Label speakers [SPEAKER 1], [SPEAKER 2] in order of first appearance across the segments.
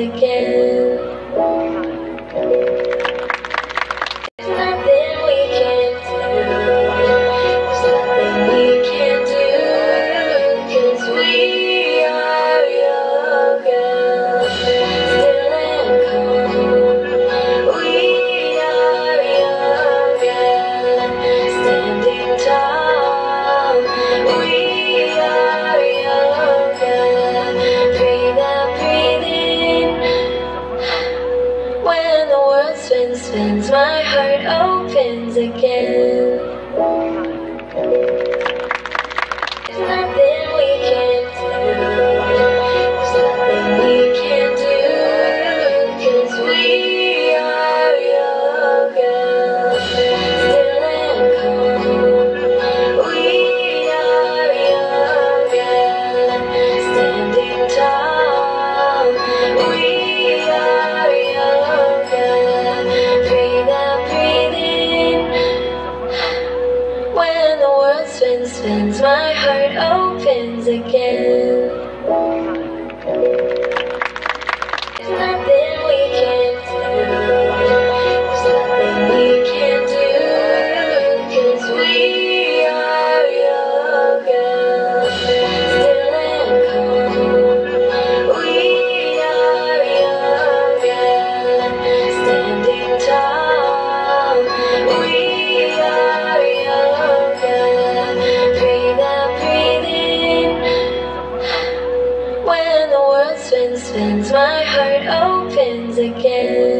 [SPEAKER 1] again. spins, my heart opens again. my heart opens again. my heart opens again.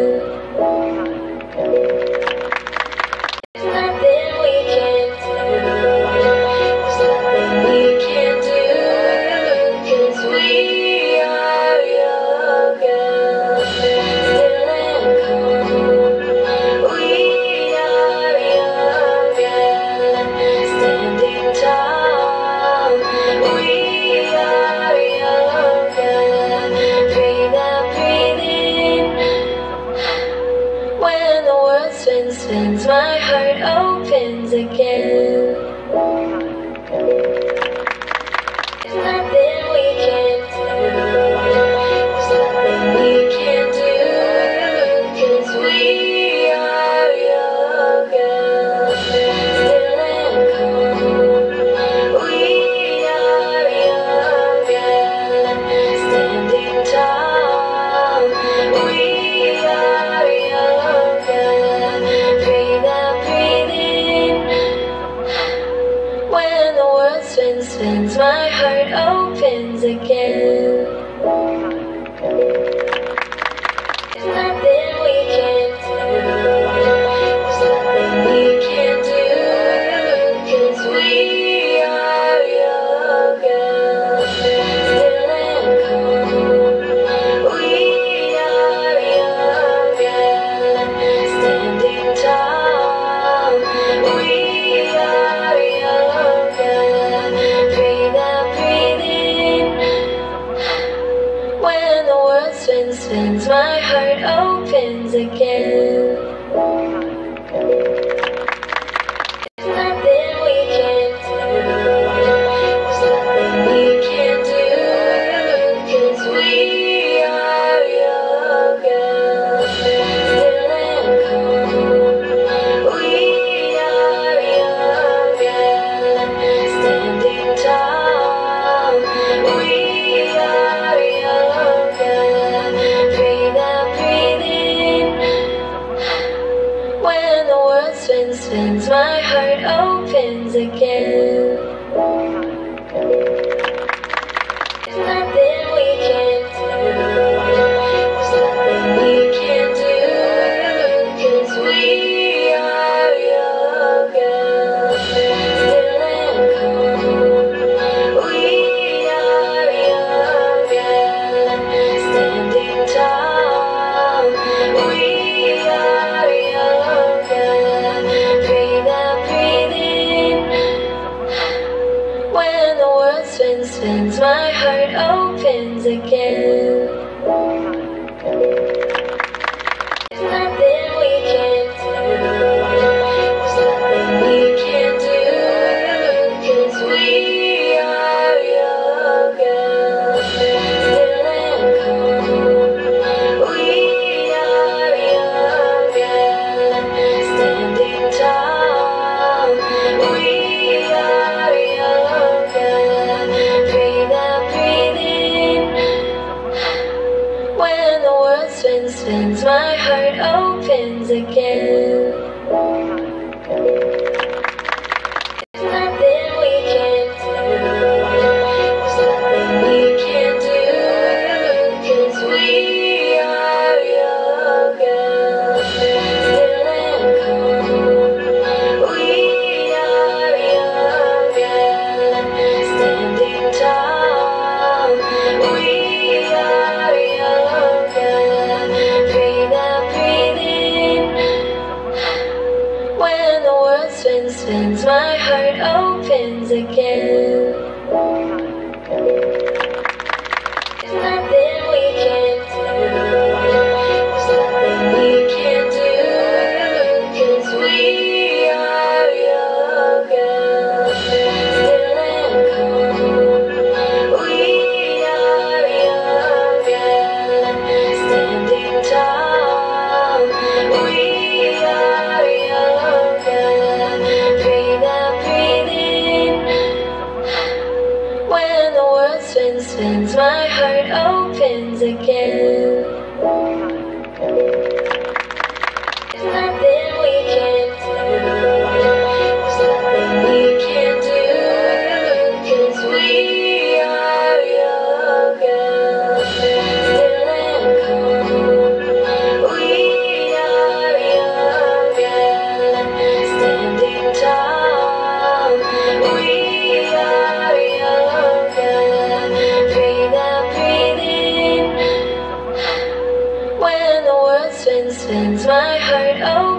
[SPEAKER 1] opens again. spins, spins, my heart opens again. my heart opens again. again. heart oh.